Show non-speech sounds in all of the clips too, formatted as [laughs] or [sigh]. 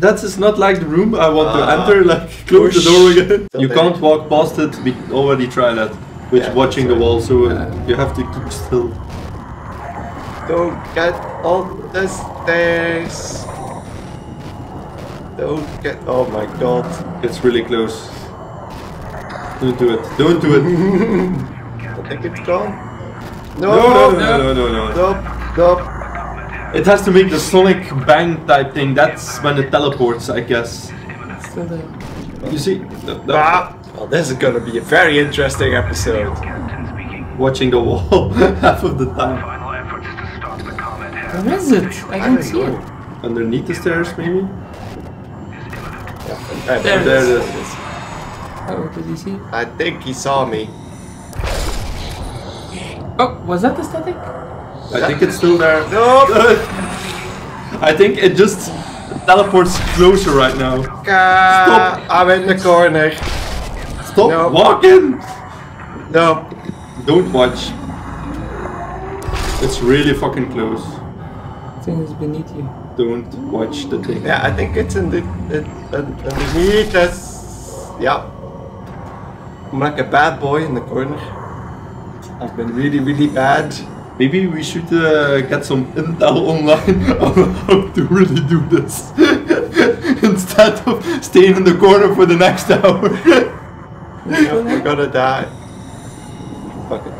That is not like the room I want to Ah. enter, like close the door again. Still [laughs] You there. can't walk past it, we already tried that. With Yeah, watching that's the wall, so uh, you have to keep still. Don't get on the stairs. Don't get. Oh my god. It's really close. Don't do it. Don't do it. [laughs] I think it's gone. No, no, no, no, no, no. Stop, stop. It has to make the sonic bang type thing. That's when it teleports, I guess. Still there. You see? No, no. Ah. Well, this is gonna be a very interesting episode. Watching the wall [laughs] half of the time. Final efforts to stop the comet have Where is it? I don't see it. Underneath the stairs, maybe? Right, There it There is. it is. Oh, did he see? I think he saw me. Oh, was that the static? I think it's still there. No! [laughs] I think it just teleports closer right now. Stop! I'm in the corner. Stop No. walking! No. Don't watch. It's really fucking close. The Thing is beneath you. Don't watch the thing. Yeah, I think it's in the in, in, underneath us. Yeah. I'm like a bad boy in the corner. I've been really, really bad. Maybe we should uh, get some intel online [laughs] on how to really do this. [laughs] Instead of staying in the corner for the next hour. Yeah, [laughs] we're gonna die. Fuck it.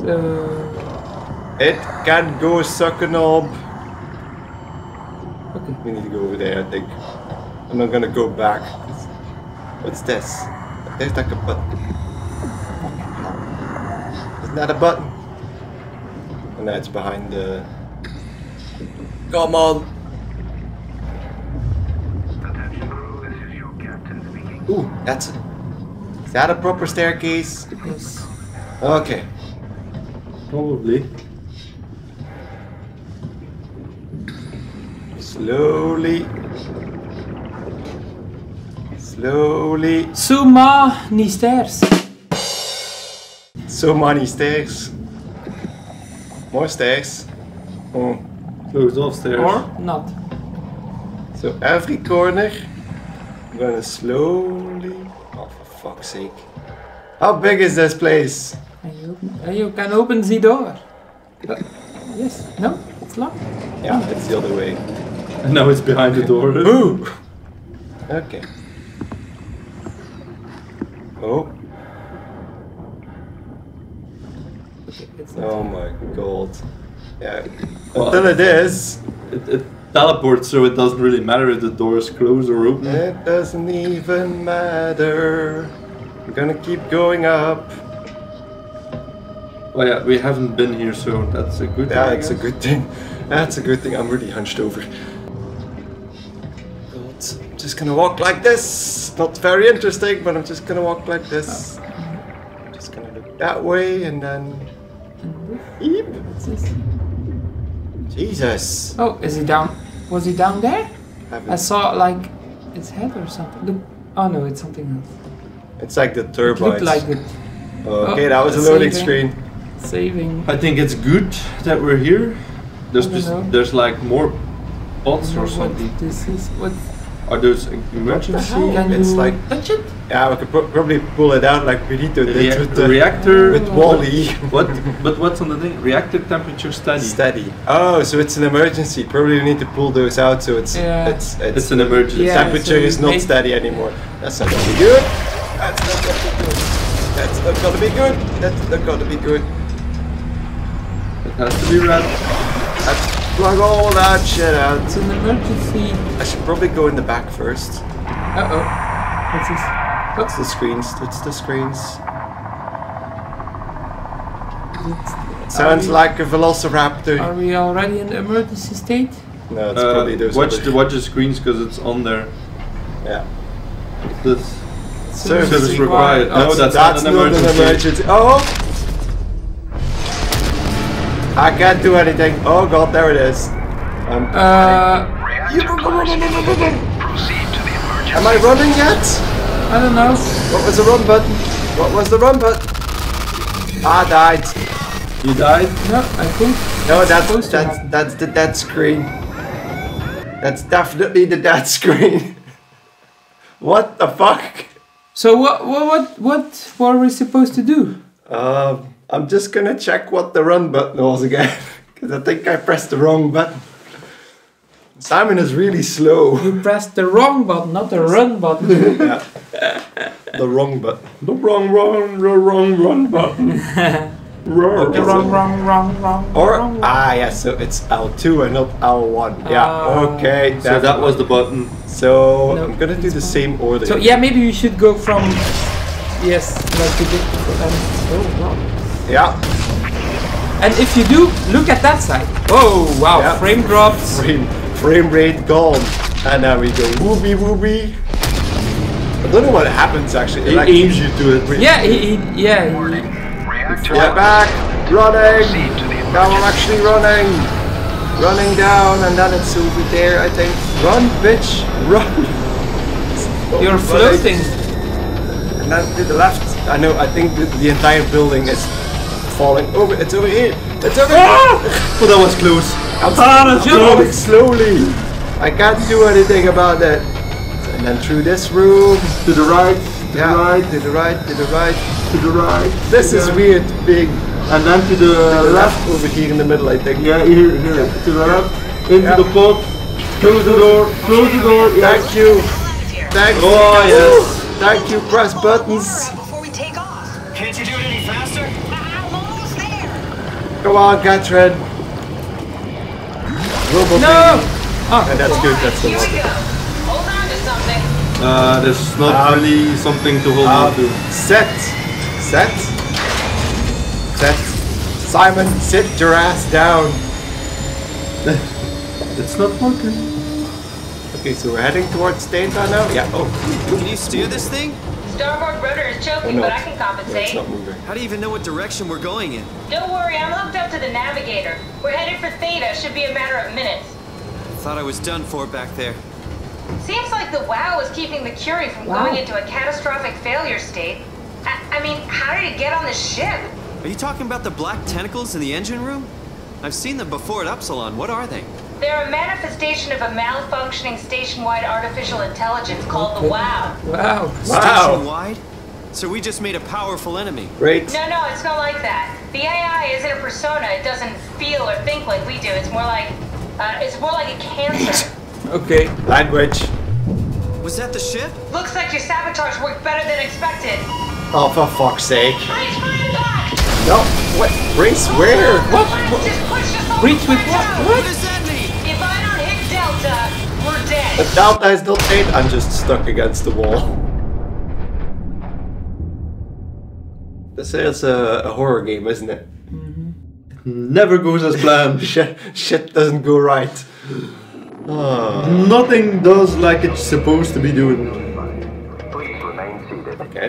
So, It can go suck a knob. okay. We need to go over there, I think. I'm not gonna go back. What's this? There's like a button. Isn't that a button? And that's behind the. Come on! Attention crew, this is your captain speaking. Ooh, that's. Is that a proper staircase? Yes. Okay. Probably. Slowly. Slowly. Suma ni stairs. So many stairs. More stairs. Oh. Close off stairs. Or not. So every corner, I'm gonna slowly. Oh, for fuck's sake! How big is this place? And you, and you can open the door. Uh, yes. No? It's locked. Yeah, it's the other way. And [laughs] now it's behind the door. Ooh. Okay. Oh. Okay, it's not. Oh my god. Yeah. Well, Until it is, It, it teleports, so it doesn't really matter if the door is closed or open. it doesn't even matter. I'm gonna keep going up. Oh yeah, we haven't been here, so that's a good thing. Yeah, I it's a good thing. That's a good thing. I'm really hunched over. God, I'm just gonna walk like this. Not very interesting, but I'm just gonna walk like this. I'm just gonna look that way and then. Eep. Jesus. Oh, is he down? Was he down there? I Haven't- saw like his head or something. Look. Oh no, it's something else. It's like the It turbines. looked like it. Oh, okay, Oh, that was a loading saving. screen. Saving. I think it's good that we're here. There's just, know. there's like more bots or something. What something. this is? What? Are those emergency? hell? Can It's like- touch it? Yeah, we could pro- probably pull it out like Benito did Rea- with the reactor. with Wally. What? But what's on the thing? Reactor temperature steady. Steady. Oh, so it's an emergency. Probably we need to pull those out so it's Yeah. it's it's, It's an emergency. Yeah. temperature so is not steady anymore. That's not gonna be good. That's not gonna be good. That's not gonna be good. That's not gonna be good. It has to be red. Let's plug all that shit out. It's an emergency. I should probably go in the back first. Uh oh. What's this? What's the screens? It's the screens. It's- Sounds we- like a velociraptor. Are we already in emergency state? No, it's Uh, probably those. watch other- the watch the screens because it's on there. Yeah. What's this? Service Service required. No, Oh, that's, That's not an emergency. Oh! I can't do anything. Oh god, there it is. Um, Uh, Reactor core stability. Proceed to the emergency. am I running yet? I don't know. What was the run button? What was the run button? I died. You died? No, I think. No, it's that's that's that's the dead screen. That's definitely the dead screen. [laughs] what the fuck? So what what what what were we supposed to do? Um, I'm just gonna check what the run button was again. [laughs] Because I think I pressed the wrong button. Simon is really slow. You pressed the wrong button, not the run button. [laughs] yeah. The wrong button. The wrong, wrong, the wrong run button. [laughs] Wrong. the wrong, wrong, wrong, wrong. Or, wrong. ah, yeah, so it's L2 and not L1. Yeah, Ah. okay. So that was the button. So, No, I'm gonna do the fine. same order. So yeah, maybe we should go from yes, like we did. Um, oh wow. Yeah, And if you do, look at that side. Oh wow, Yeah. frame drops. frame, frame rate gone. And now we go whoopee whoopee. I don't know what happens actually. It Like, aims you to it. Yeah, he, he yeah. He, Reactor Get back, running. Proceed to the Now I'm actually running. Running down, and then it's over there, I think. Run, bitch, run. [laughs] you're floating. And then to the left, I know, I think the, the entire building is falling over. It's over here. It's over Ah! here. Oh, that was close. I'm, Ah, going slowly. I can't do anything about that. And then through this room. To the right, to Yeah, the right, to the right, to the right. to the right. This is weird, big. And then to the To the left. left over here in the middle, I think. Yeah, here, here. To the left. Into Yeah. the pot. Close the door. Close the door. Yes. Thank you. Thank you. Oh, yes. Thank you. Press buttons. There. Come on, Catherine. Robo No. Oh, And that's good. That's the one. Hold on to something. Uh, there's not Um, really something to hold Um, on to. set. Set. Set. Simon, sit your ass down. [laughs] It's not working. Okay, so we're heading towards Theta now? Yeah. Oh, Can you steer this thing? Starboard rudder is choking, Oh, no. but I can no, it's compensate. not moving. How do you even know what direction we're going in? Don't worry, I'm hooked up to the navigator. We're headed for Theta. Should be a matter of minutes. Thought I was done for back there. Seems like the WAU is keeping the Curie from Wow. going into a catastrophic failure state. I, I mean, how did it get on the ship? Are you talking about the black tentacles in the engine room? I've seen them before at Upsilon. What are they? They're a manifestation of a malfunctioning station-wide artificial intelligence called the WAU. wow. Wow. Station-wide? So we just made a powerful enemy. Great. No, no, it's not like that. The AI isn't a persona. It doesn't feel or think like we do. It's more like, uh, it's more like a cancer. Okay. Language. Was that the ship? Looks like your sabotage worked better than expected. Oh, for fuck's sake. Brace for impact! No. What? Brace where? What? Just push us all Breach with what? What does that The Delta is not eight. I'm just stuck against the wall. This is a, a horror game, isn't it? Mm-hmm. Never goes as planned. [laughs] Shit, shit doesn't go right. Oh, Nothing does like it's supposed to be doing. okay.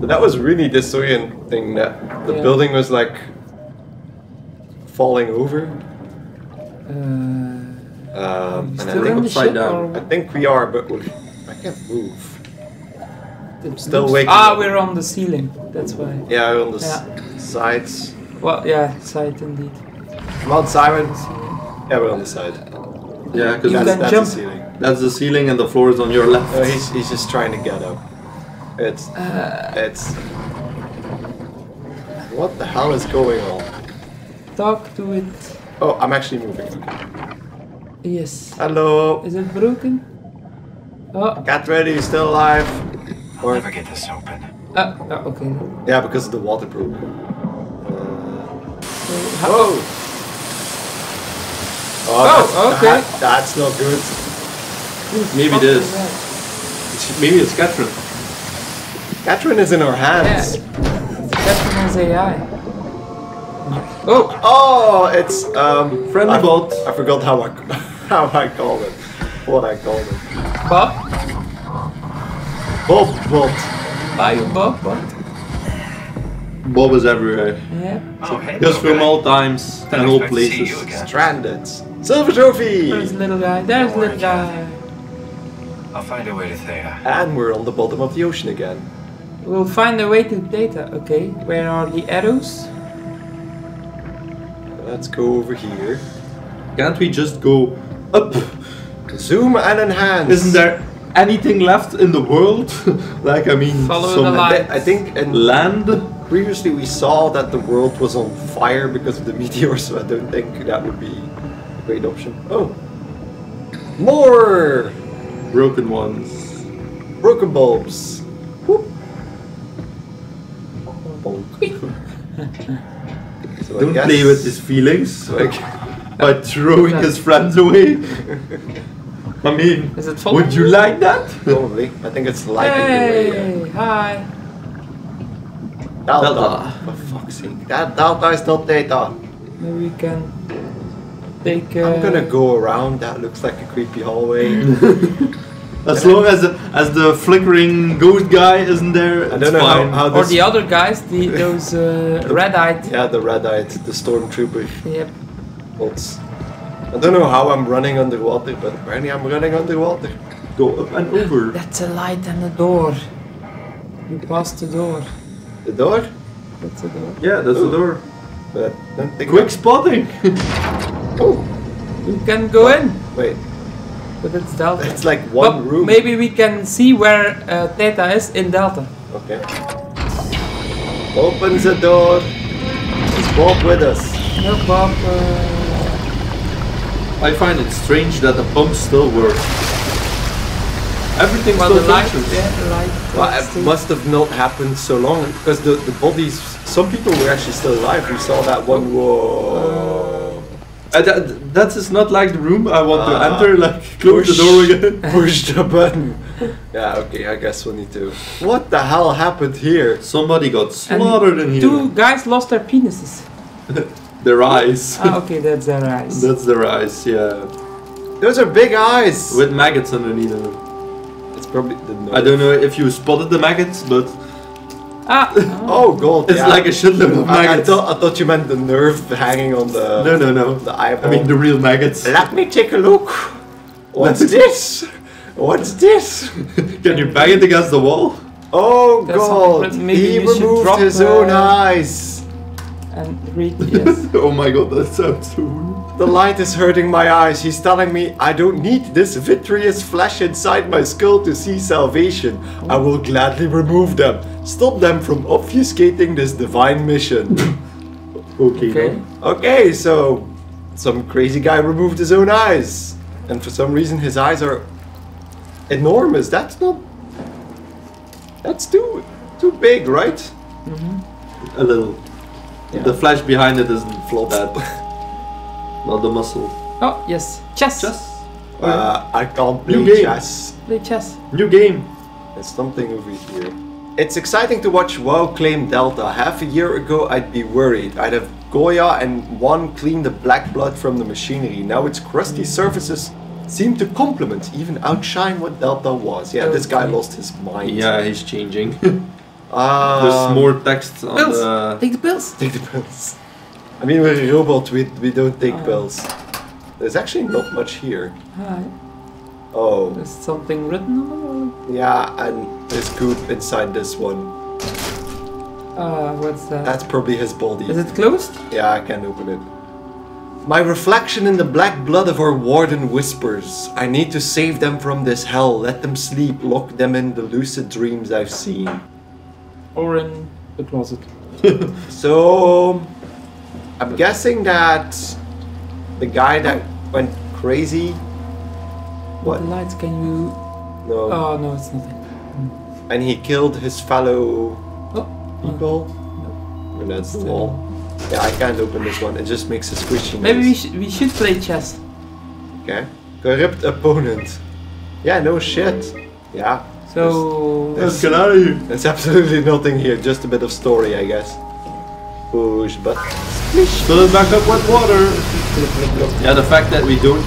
So that was really disorienting that the Yeah. building was like falling over. Uh, Um, and I still think on the upside ship down. I think we are, but we, I can't move. it still waking Ah, up. we're on the ceiling. That's why. Yeah, on the Yeah. sides. Well, yeah, side indeed. Come on, Simon. Yeah, we're on the side. Yeah, because That's, can that's jump. the ceiling. that's the ceiling and the floor is on your left. No, he's, he's just trying to get up. It's it's what the hell is going on? Talk to it. Oh, I'm actually moving. Yes. Hello, Is it broken? Oh, get ready, you still alive? Or Never get this open. ah, ah, okay. yeah, because of the waterproof. So, how- Whoa! Oh, that's, okay. that- that's not good. Maybe this. is? It's- Maybe it's Catherine. Catherine is in our hands. Yeah. Catherine AI. Oh, Oh, it's um Friendly I, bot. I forgot how I [laughs] how I called it. What I called it. Bob. Bob bot. Bio Bob. What? Bob is everywhere. Yeah. Oh, hey, Just from guy. all times Didn't and all expect to see places. Stranded. Silver trophy. There's little guy. There's Don't little guy. I'll find a way to Theta. And we're on the bottom of the ocean again. We'll find a way to Theta. Okay. Where are the arrows? Let's go over here. Can't we just go up Zoom and enhance. Isn't there anything left in the world? [laughs] like, I mean, Follow some the light. I think in land? previously we saw that the world was on fire because of the [laughs] meteor, so I don't think that would be a great option. Oh, more Broken ones. broken bulbs. Whoop. [laughs] So Don't guess- play with his feelings So I- by throwing his friends away. I mean, Is it would you you? like that? Probably. I think it's lighting the way. Hey, hi. Delta. Delta. For fuck's sake. That Delta is not Theta. Maybe we can take. Uh, I'm gonna go around. That looks like a creepy hallway. [laughs] As long as the, as the flickering ghost guy isn't there, I don't know fine. how, how Or the other guys, the those uh, [laughs] red-eyed. yeah, the red-eyed, the stormtrooper Yep. Bots. I don't know how I'm running underwater, but apparently I'm running underwater. Go up and over. That's a light and a door. You passed the door. The door? That's a door. Yeah, that's the door. But I don't think Quick spotting. [laughs] Oh, You can go in, wait. but it's Delta. It's like one But room. Maybe we can see where uh, Theta is in Delta. Okay. Opens the door. Is Bob with us? No, Bob. Uh, I find it strange that the pumps still work. Everything well, still the light. functions. Yeah, the light. Well, it must have not happened so long because the, the bodies. Some people were actually still alive. We saw that one. Whoa. Uh, that, that is not like the room I want Ah. to enter. [laughs] Like close the door again. [laughs] Push the button. Yeah, okay, I guess we need to. What the hell happened here? Somebody got and slaughtered in here. Two guys lost their penises. [laughs] Their eyes. ah, okay, that's their eyes. That's their eyes. Yeah, Those are big eyes! with maggots underneath them. it's probably the nose. I don't know if you spotted the maggots, but ah, [laughs] Oh god, it's yeah. like a shitload of I, I, thought, I thought you meant the nerve hanging on the, no, no, no. the eyeball. I mean the real maggots. Let me take a look. What's [laughs] this? What's this? Can you bang it against the wall? Oh That's god, he removed his own eyes. And read yes. [laughs] oh my god, that sounds so weird. The light is hurting my eyes. He's telling me I don't need this vitreous flesh inside my skull to see salvation. I will gladly remove them. Stop them from obfuscating this divine mission. [laughs] Okay. Okay. okay, so some crazy guy removed his own eyes. And for some reason his eyes are enormous. That's not That's too too big, right? Mhm. A little. Yeah. The flesh behind it isn't Flop. that. [laughs] Not the muscle. Oh yes, chess. Chess. Uh, I can't play New game. chess. Play chess. New game. There's something over here. It's exciting to watch WAU claim Delta. Half a year ago, I'd be worried. I'd have Goya and one clean the black blood from the machinery. Now its crusty surfaces seem to complement, even outshine what Delta was. Yeah, this guy lost his mind. Yeah, he's changing. [laughs] Um, There's more text on Pills. the. Take the pills. Take the pills. I mean, we're a robot. We we don't take Oh. pills. There's actually not much here. Hi. Oh, There's something written on the wall. yeah, and there's goop inside this one. Uh, what's that? That's probably his body. Is it closed? Yeah, I can't open it. My reflection in the black blood of our warden whispers. I need to save them from this hell. Let them sleep. Lock them in the lucid dreams I've seen. Or in the closet? [laughs] So, I'm guessing that the guy that went crazy. What? The lights, can you... No. Oh, no, it's nothing. And he killed his fellow Oh. people. And that's the wall. Yeah, I can't open this one. It just makes a squishy noise. Maybe we, sh- we should play chess. Okay. Corrupt opponent. Yeah, no shit. Yeah. So... Let's get out of here. There's absolutely nothing here, just a bit of story, I guess. Push button. Fill it back up with water. Yeah, the fact that we don't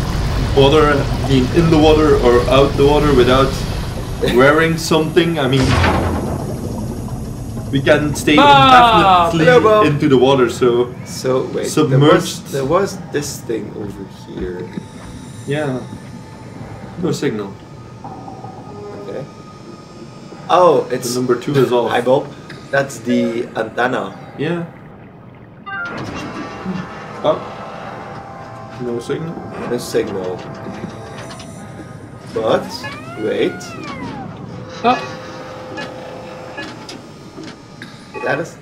bother being in the water or out the water without wearing something, I mean, we can stay Bob! indefinitely Hello, into the water, so So wait, There Submerged. was, there was this thing over here. yeah. No signal. Okay. Oh, The it's number two is off. Hi Bob. That's the antenna. Yeah. Oh. No signal. No signal. But wait, Oh, is that is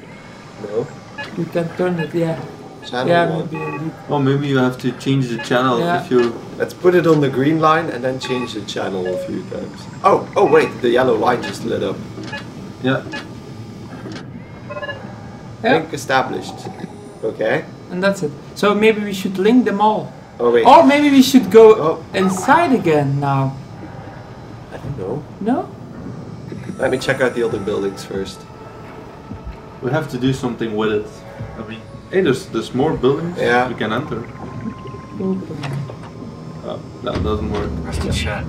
no you can turn it, yeah. Channel Yeah, one. maybe indeed. Oh, maybe you have to change the channel Yeah. if you. Let's put it on the green line and then change the channel a few times. Oh, oh wait, the yellow line just lit up. Yeah. Yeah, Link established. Okay. and that's it. So maybe we should link them all. Oh wait. Or maybe we should go Oh. inside again now. I don't know. No? Let me check out the other buildings first. We have to do something with it. I mean, hey, there's there's more buildings Yeah. we can enter. Oh, that doesn't work. Rusted shed.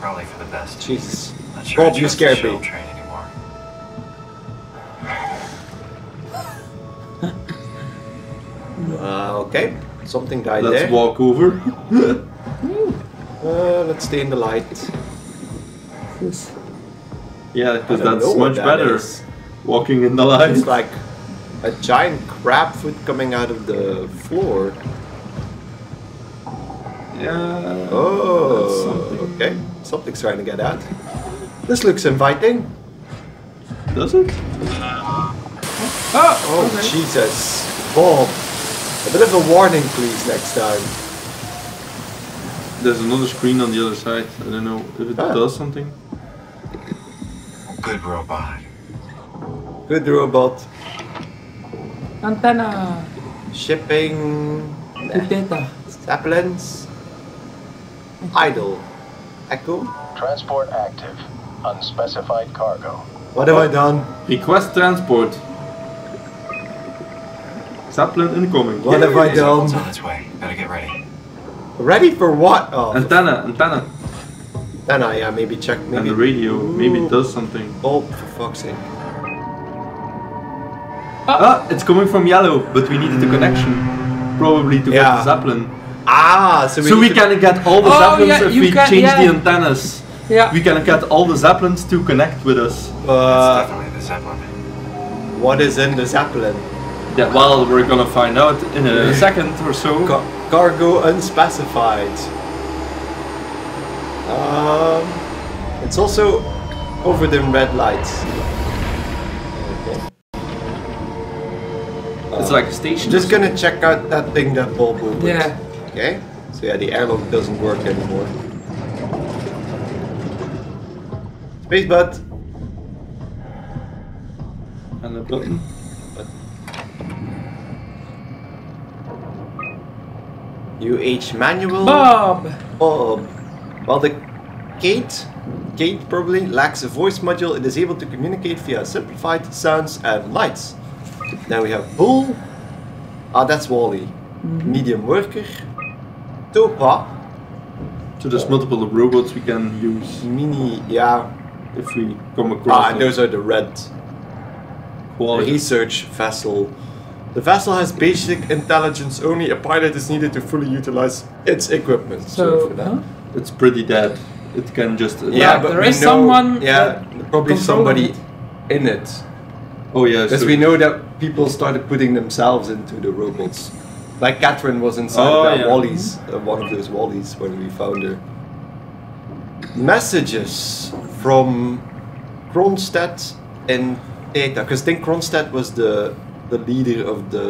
Probably for the best. Jesus. Not sure Bob, you trust the scared shuttle me. train anymore. Uh, okay. Something died Let's there. walk over. [laughs] Uh, let's stay in the light. Yeah, because that's much that better. is. Walking in the light. It's like a giant crab foot coming out of the floor. Yeah. Oh, that's something. okay. Something's trying to get out. This looks inviting. Does it? Oh, Oh, okay. Jesus. Bob. A bit of a warning, please, next time. There's another screen on the other side. I don't know if it Ah. does something. Good robot. Good robot. Antenna. Shipping. Good data. Zeppelins. Idle. Echo. Transport active. Unspecified cargo. What have I done? Request transport. Zeppelin incoming. What have I It's on done? its way. Better get ready. Ready for what? Oh, Antenna, antenna. then I yeah, maybe check. Maybe And the radio. Maybe it does something. Bob, for fuck's sake. Ah, it's coming from yellow, but we needed a connection. Probably to get the Zeppelin. Ah, so we, So we can get all the Oh, Zeppelins yeah, if we can- change yeah. the antennas. Yeah. We can get all the Zeppelins to connect with us. That's Uh, definitely the Zeppelin. what is in the Zeppelin? Yeah, well, we're gonna find out in a second or so. Ca- cargo unspecified. Um, it's also over the red lights. It's like a station. Just gonna check out that thing that Bob opened. Yeah. Okay. So yeah, the airlock doesn't work anymore. Space butt. And the button. UH manual. Bob. Bob. While the Kate, Kate probably lacks a voice module, it is able to communicate via simplified sounds and lights. Then we have Bull. Ah, that's Wally. Medium worker. Topa. So there's multiple robots we can use Mini, yeah. if we come across Ah, and those are the red quality. research vessel. The vessel has basic intelligence only. A pilot is needed to fully utilize its equipment. So, for that. huh? It's pretty dead. It can just. Yeah, Yeah, but there we is know, someone Yeah, probably somebody it. in it. Oh yeah. Because so- we know that people started putting themselves into the robots. Like Catherine was inside Oh, that yeah. Wally's, uh, one of those Wally's when we found her. Messages from Kronstadt and Theta, because I think Kronstadt was the the leader of the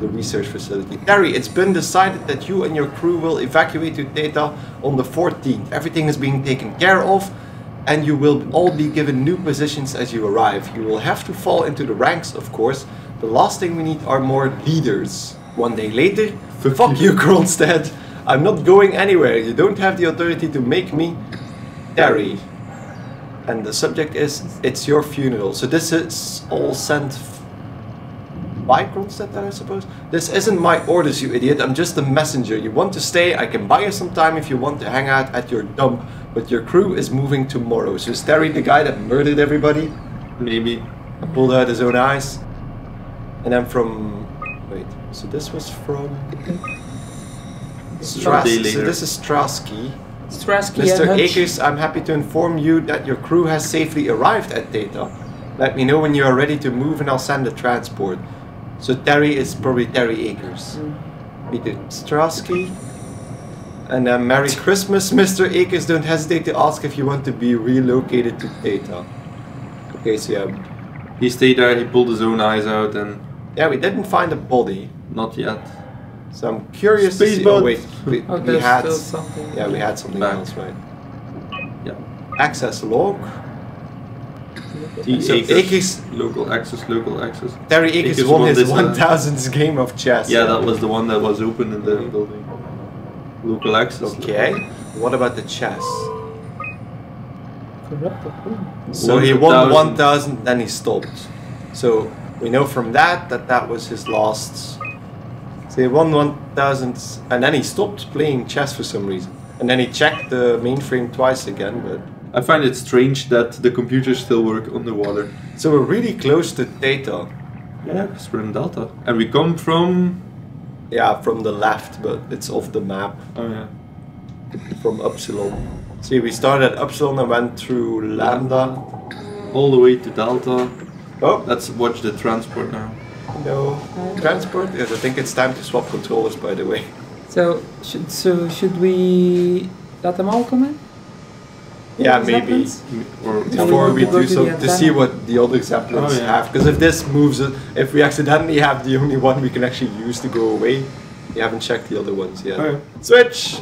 the research facility. Terry, it's been decided that you and your crew will evacuate to Theta on the 14th. Everything is being taken care of, and you will all be given new positions as you arrive. You will have to fall into the ranks, of course. The last thing we need are more leaders. One day later, fuck, you, Kronstadt. I'm not going anywhere. You don't have the authority to make me Terry. And the subject is, it's your funeral. So this is all sent by Kronstadt, I suppose. This isn't my orders, you idiot. I'm just a messenger. You want to stay? I can buy you some time if you want to hang out at your dump. But your crew is moving tomorrow. So is Terry the guy that murdered everybody? maybe. pulled out his own eyes. And then from wait, so this was from Stras- so this is Strasky. Strasky Mr. and Akers, I'm happy to inform you that your crew has safely arrived at Theta. Let me know when you are ready to move and I'll send the transport. So Terry is probably Terry Akers. Mm. Peter Strasky. And uh, Merry Christmas, Mr. Akers. Don't hesitate to ask if you want to be relocated to Theta. Okay, so yeah. He stayed there, he pulled his own eyes out, and Yeah, we didn't find a body. not yet. So I'm curious to see. boat. Oh, wait. We, Oh, we had. something. Yeah, we had something Back. else, right? Yeah. Access log. T So Akers, Akers- local access, local access. Terry Akers Akers won won his this, uh, 1000th game of chess. Yeah, that was the one that was open in the building. Local access. Okay. What about the chess? So he won 1000, then he stopped. So we know from that that that was his last. So he won 1000 and then he stopped playing chess for some reason. And then he checked the mainframe twice again, but. I find it strange that the computers still work underwater. So we're really close to Theta. Yeah, because we're in Delta. And we come from. Yeah, from the left, but it's off the map Oh, yeah. from Upsilon. See, we started at Upsilon and went through Lambda. All the way to Delta. Oh, Let's watch the transport now. no. Transport? Yes, I think it's time to swap controllers, by the way. So should so should we let them all come in? Yeah, The maybe. Or Before we we do so, the to see what the other Zeppelins Oh, yeah. have. Because if this moves if we accidentally have the only one we can actually use to go away, we haven't checked the other ones yet. Oh, yeah. Switch!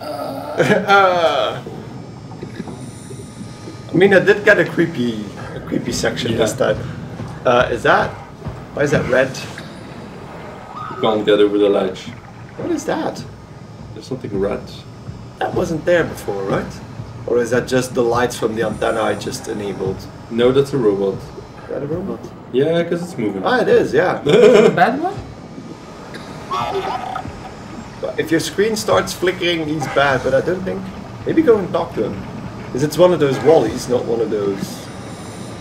Uh. [laughs] I mean, I did get a creepy, a creepy section this time. Uh, is that? Why is that red? can't get over the ledge. What is that? There's something red. That wasn't there before, right? Or is that just the lights from the antenna I just enabled? No, that's a robot. Is that a robot? Yeah, because it's moving. Ah, it is, yeah. [laughs] The bad one? But if your screen starts flickering, he's bad, but I don't think. Maybe go and talk to him. Because it's one of those Wallies, not one of those.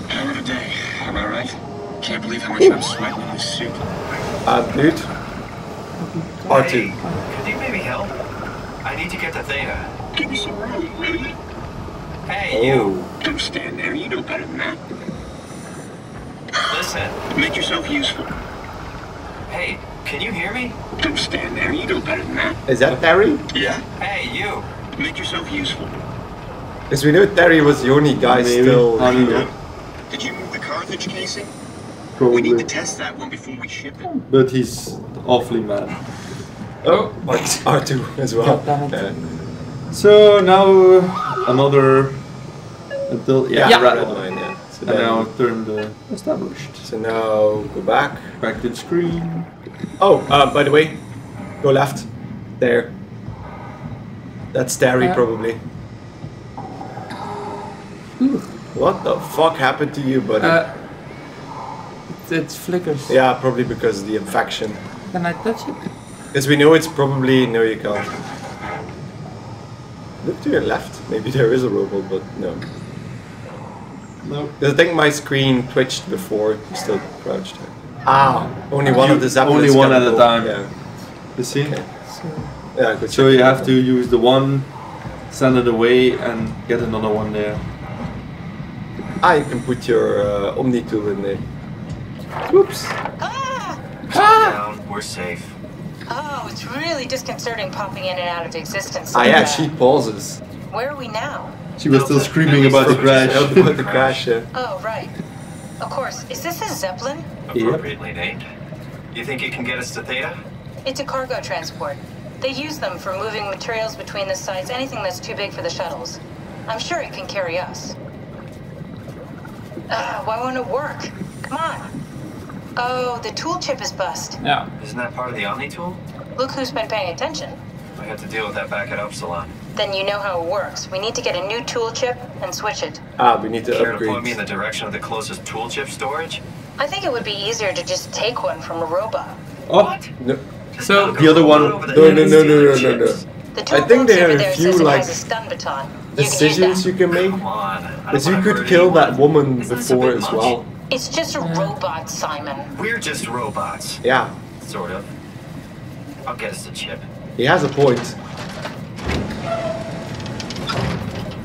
Hell of a day, am I right? Can't believe how much I'm sweating in this suit. Uh, dude. R2. Could you maybe help? I need to get to Theta. Give me some room, will you? Hey, you! Oh. Don't stand there, you know better than that. Listen. Make yourself useful. Hey, can you hear me? Don't stand there, you know better than that. Is that Terry? Yeah? Hey, you! Make yourself useful. Because we know Terry was the only guy Maybe. still I don't know. Did you move the Carthage casing? Probably. We need to test that one before we ship it. But he's awfully mad. Oh, but [laughs] R2 as well. God damn. Yeah. So now uh, another until yeah, Yeah, red red line, yeah. So, And then- now turn the established. so now go back. Back to the screen. Oh, uh, by the way, go left. There. That's Terry, Uh, probably. Ooh. What the fuck happened to you, buddy? Uh, it, it flickers. yeah, probably because of the infection. Can I touch it? Because we know it's probably no, you can't. Look to your left. Maybe there is a robot, but no. No. 'Cause I think my screen twitched before. I'm still crouched. Ah, only one of the zeppelins. Only one at a time. Yeah, You see? So yeah. So you have to use the one, send it away, and get another one there. Ah, you can put your uh, Omni tool in there. Oops. Down, we're safe. Oh, it's really disconcerting popping in and out of existence. Ah, like yeah. that. She pauses. Where are we now? She was still screaming about the crash. About the crash. Yeah. Oh, right. Of course. Is this a Zeppelin? Appropriately named. You think it can get us to Theta? It's a cargo transport. They use them for moving materials between the sites, anything that's too big for the shuttles. I'm sure it can carry us. Ah, why won't it work? Come on. Oh, the tool chip is bust. Yeah. Isn't that part of the Omni tool? Look who's been paying attention. I had to deal with that back at Upsilon. Then you know how it works. We need to get a new tool chip and switch it. Ah, we need to Care to point me in the direction of the closest tool chip storage? I think it would be easier to just take one from a robot. Oh, No, So, the other one- over the no, no, no, no, no, no, no. chips. The I think box there over are a there few, it like, has a stun baton. You can use decisions you can make. Come on. I don't Because you could kill anyone. that woman Isn't before bit as much? well. It's just a robot, Simon. We're just robots. Yeah, Sort of. I'll get us the chip. he has a point.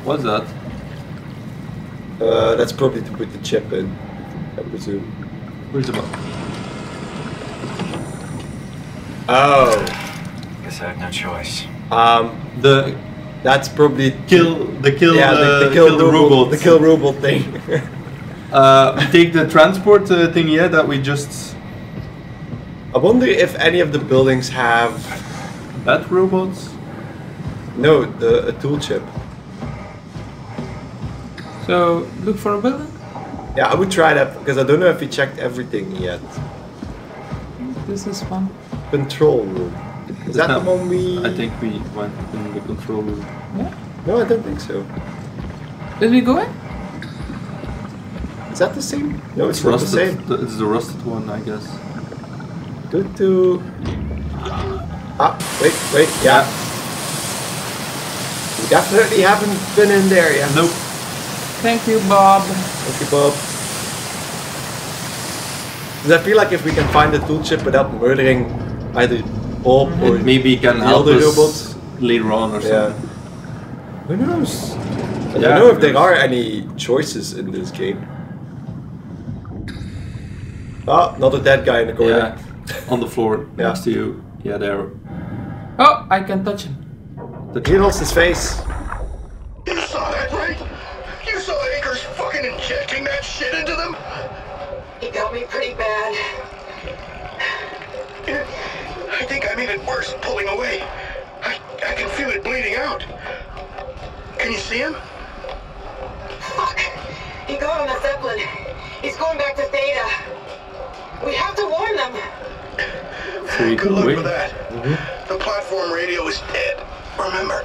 What's that? Uh, that's probably to put the chip in, I presume. Where's the button? Oh, Guess I have no choice. Um, The that's probably kill, the kill, yeah, uh, the, the kill, the robot, robot. the kill robot thing. [laughs] [laughs] Uh, we take the transport uh, thing, yeah, that we just I wonder if any of the buildings have bat robots. no the a tool chip. So look for a building. Yeah, I would try that because I don't know if he checked everything yet. This is one. Control room. Is that the one we? I think we went in the control room. No, I don't think so. Did we go in? Is that the same? No, it's not the rusted. same. the- It's the rusted one, I guess. Go to. Ah, wait, wait, yeah. We definitely haven't been in there yet. Nope. Thank you, Bob. Thank you, Bob. Because I feel like if we can find the tool chip without murdering either Bob or Maybe he can the help other us later on or Yeah. something. Who knows? I Yeah, don't know if there knows? are any choices in this game. Ah, another dead guy in the corner. Yeah. On the floor [laughs] Yeah. next to you. Yeah, there. Oh, I can touch him. He lost his face. Got me pretty bad. I think I made it worse pulling away. I, I can feel it bleeding out. Can you see him? Fuck. He got on the Zeppelin. He's going back to Theta. We have to warn them. So Good can luck wait. with that. Mm-hmm. The platform radio is dead. Remember.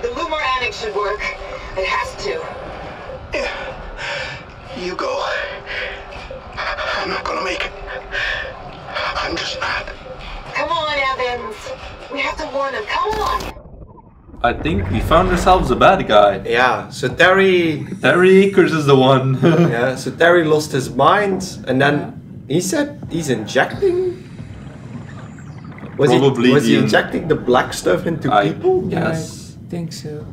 The Lumar Annex should work. It has to. Yeah. You go. I'm not gonna make it. I'm just not. Come on, Evans. We have to warn them. Come on. I think we found ourselves a bad guy. Yeah, so Terry. Terry Akers is the one. [laughs] Yeah, so Terry lost his mind, and then he said he's injecting. Was Probably he was he the- injecting the black stuff into I- people? Yeah, Yes. I think so.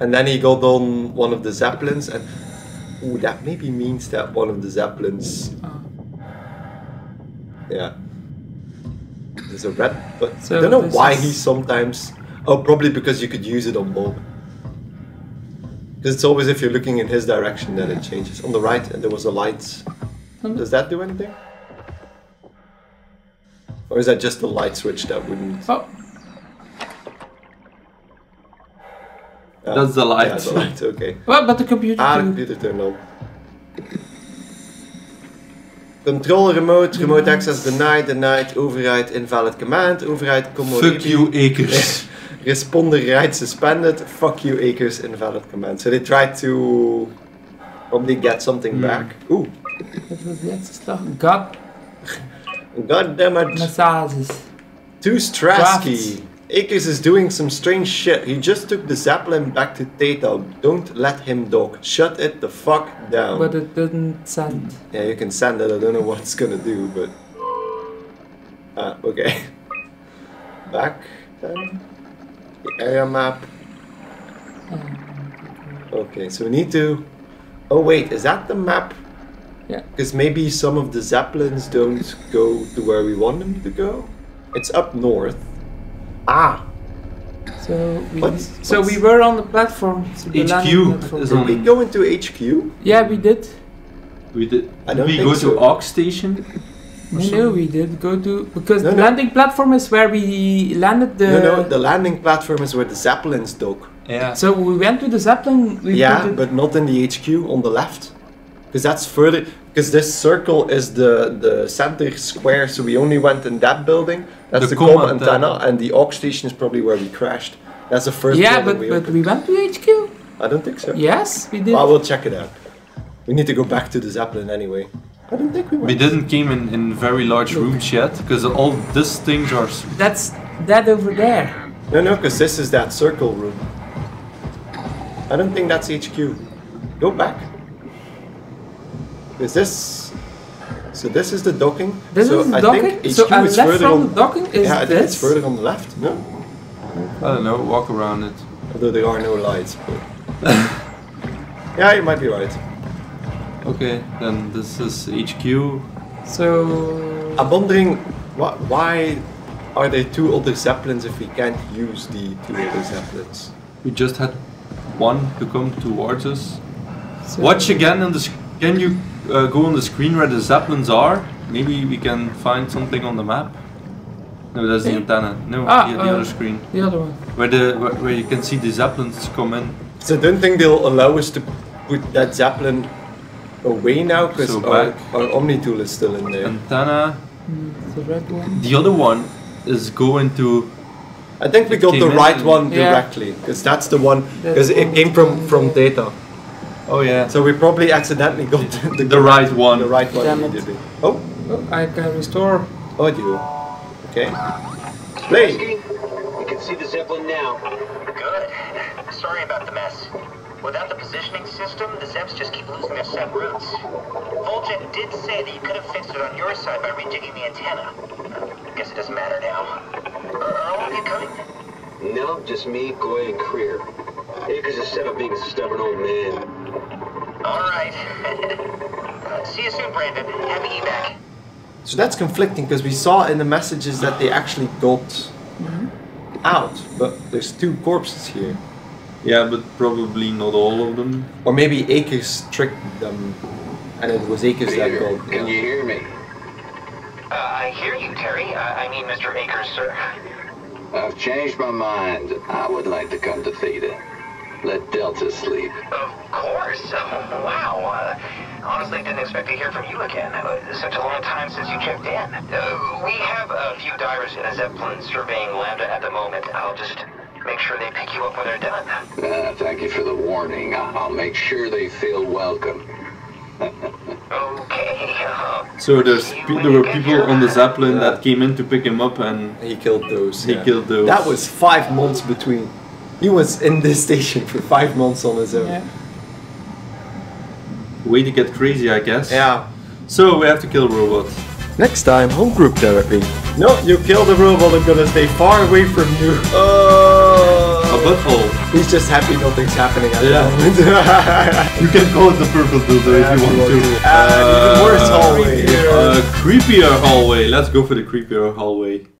And then he got on one of the zeppelins, and ooh, that maybe means that one of the zeppelins. Uh. Yeah. There's a red, but So I don't know why is- he sometimes. Oh, probably because you could use it on both. Because it's always if you're looking in his direction that it changes. On the right, and there was a light. Does that do anything? Or is that just the light switch that wouldn't? Oh, Ah, That's the light. Yeah, the light. Okay. well, but the computer. Ah, the computer turned on. Control remote, remote access denied, denied, override invalid command, override Komoribi. Fuck you, Akers. [laughs] Responder right suspended, fuck you Akers, invalid command. So they tried to probably get something Hmm. back. Ooh, Dat was de laatste slag. God god damn it. massages. Too Strasky. Akers is doing some strange shit. He just took the Zeppelin back to Theta. Don't let him dock. Shut it the fuck down. But it didn't send. Yeah, you can send it. I don't know what it's gonna do, but. Ah, okay. [laughs] Back then. The area map. Okay, so we need to. Oh, wait, is that the map? Yeah. Because maybe some of the Zeppelins don't go to where we want them to go? It's up north. Ah! So we, What's- so what's- we were on the platform. So the HQ landing platform. is Did on- we go into HQ? Yeah, we did. We did. I don't we think go so. to Aux Station. [laughs] I know we did go to because No, the no. landing platform is where we landed the. no, no, the landing platform is where the Zeppelins dock. Yeah. So we went to the Zeppelin. We yeah, but not in the HQ on the left. Because that's further. Because this circle is the the center square, so we only went in that building. That's The the, com com antenna, antenna. and the aux station is probably where we crashed. That's the first yeah, but we but opened. we went to HQ. I don't think so. Yes, we did. Well, we'll check it out. We need to go back to the Zeppelin anyway. I don't think we went. We didn't came in, in very large rooms yet, because all these things are. That's that over there. No, no, because this is that circle room. I don't think that's HQ. Go back. Is this? So this is the docking. This so is the I docking. Think HQ so and is left further from on. the docking is yeah, I think this. it's further on the left. No, I don't know. Walk around it. although there are no lights. But [laughs] yeah, you might be right. Okay, then this is HQ. So I'm wondering wh- why are there two other zeppelins if we can't use the two other zeppelins? We just had one to come towards us. So- Watch again on the. Sc- Can you uh, go on the screen where the zeppelins are? Maybe we can find something on the map. No, that's the antenna. No, Ah, the, the uh, other screen. The other one. Where the where, where you can see the zeppelins come in. So I don't think they'll allow us to put that zeppelin away now because So our, our Omni tool is still in there. Antenna. Mm, the red one. The other one is going to. I think we got the right one Yeah. directly because that's the one because it came from from from the- data. Oh yeah. So we probably accidentally got the, [laughs] The right one. the right one Damn it. immediately. Oh, Oh, I can restore. Oh, audio. Okay. Play. You can see the Zeppelin now. Good. Sorry about the mess. Without the positioning system, the Zeps just keep losing their set routes. Voljet did say that you could have fixed it on your side by redigging the antenna. Guess it doesn't matter now. Are, are you coming? No, just me, Goy, and Creer. Akers is set up being a stubborn old man. All right. Uh, See you soon, Brandon. Happy evac. So that's conflicting because we saw in the messages that they actually got out, but there's two corpses here. Yeah, but probably not all of them. Or maybe Akers tricked them, and it was Akers that Peter, got. can you hear me? Uh, I hear you, Terry. I, I mean, Mr. Akers, sir. I've changed my mind. I would like to come to Theta. Let Delta sleep. Of course. Uh, wow. Uh, honestly, didn't expect to hear from you again. Uh, such a long time since you checked in. Uh, we have a few divers in a Zeppelin surveying Lambda at the moment. I'll just make sure they pick you up when they're done. Uh, thank you for the warning. I- I'll make sure they feel welcome. [laughs] Okay. Uh, So there's pe- there were people on the zeppelin that came in to pick him up, and He killed those. He killed those. That was five months between. He was in this station for five months on his own. Yeah. way to get crazy, I guess. Yeah. So we have to kill robots. Next time, home group therapy. No, you kill the robot. I'm gonna stay far away from you. A butthole. He's just happy nothing's happening at Yeah. the moment. [laughs] You can call it the purple dildo Yeah, if you want to. Uh, even worse hallway. Uh, creepier hallway. Let's go for the creepier hallway.